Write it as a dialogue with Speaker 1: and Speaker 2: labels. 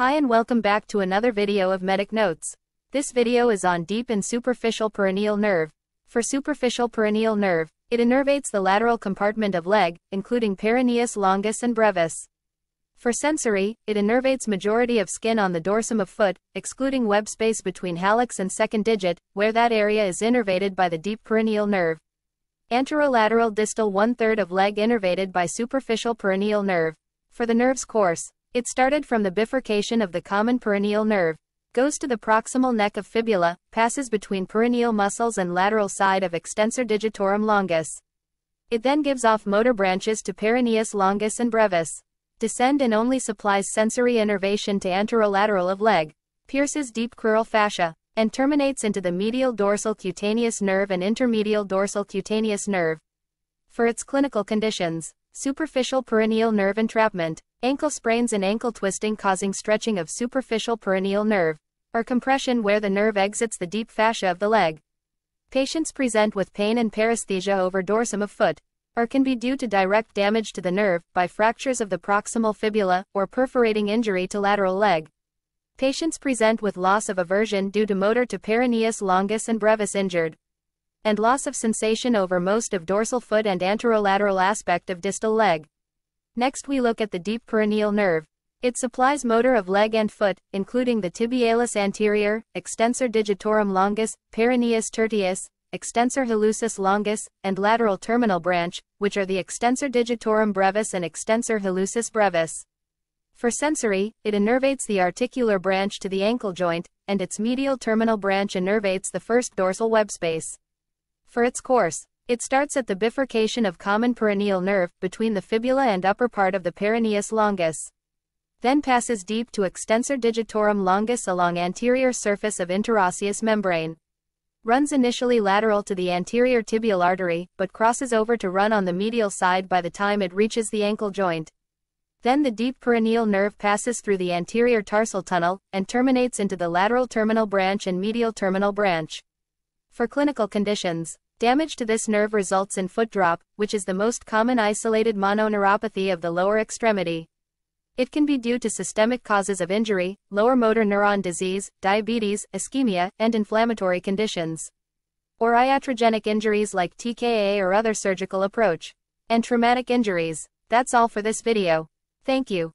Speaker 1: Hi and welcome back to another video of Medic Notes. This video is on deep and superficial peroneal nerve. For superficial peroneal nerve, it innervates the lateral compartment of leg, including peroneus longus and brevis. For sensory, it innervates majority of skin on the dorsum of foot, excluding web space between hallux and second digit, where that area is innervated by the deep peroneal nerve. Anterolateral distal one-third of leg innervated by superficial peroneal nerve. For the nerve's course, it started from the bifurcation of the common peroneal nerve, goes to the proximal neck of fibula, passes between peroneal muscles and lateral side of extensor digitorum longus. It then gives off motor branches to peroneus longus and brevis. Descend and only supplies sensory innervation to anterolateral of leg, pierces deep crural fascia, and terminates into the medial dorsal cutaneous nerve and intermedial dorsal cutaneous nerve. For its clinical conditions, superficial peroneal nerve entrapment, ankle sprains and ankle twisting causing stretching of superficial peroneal nerve, or compression where the nerve exits the deep fascia of the leg. Patients present with pain and paresthesia over dorsum of foot, or can be due to direct damage to the nerve by fractures of the proximal fibula or perforating injury to lateral leg. Patients present with loss of eversion due to motor to peroneus longus and brevis injured, and loss of sensation over most of dorsal foot and anterolateral aspect of distal leg. Next we look at the deep peroneal nerve. It supplies motor of leg and foot, including the tibialis anterior, extensor digitorum longus, peroneus tertius, extensor hallucis longus, and lateral terminal branch, which are the extensor digitorum brevis and extensor hallucis brevis. For sensory, it innervates the articular branch to the ankle joint, and its medial terminal branch innervates the first dorsal web space. For its course, it starts at the bifurcation of common peroneal nerve between the fibula and upper part of the peroneus longus. Then passes deep to extensor digitorum longus along anterior surface of interosseous membrane. Runs initially lateral to the anterior tibial artery, but crosses over to run on the medial side by the time it reaches the ankle joint. Then the deep peroneal nerve passes through the anterior tarsal tunnel, and terminates into the lateral terminal branch and medial terminal branch. For clinical conditions, damage to this nerve results in foot drop, which is the most common isolated mononeuropathy of the lower extremity. It can be due to systemic causes of injury, lower motor neuron disease, diabetes, ischemia, and inflammatory conditions. Or iatrogenic injuries like TKA or other surgical approach. And traumatic injuries. That's all for this video. Thank you.